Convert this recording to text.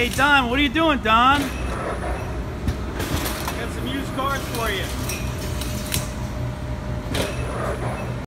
Hey, Don, what are you doing, Don? Got some used cars for you.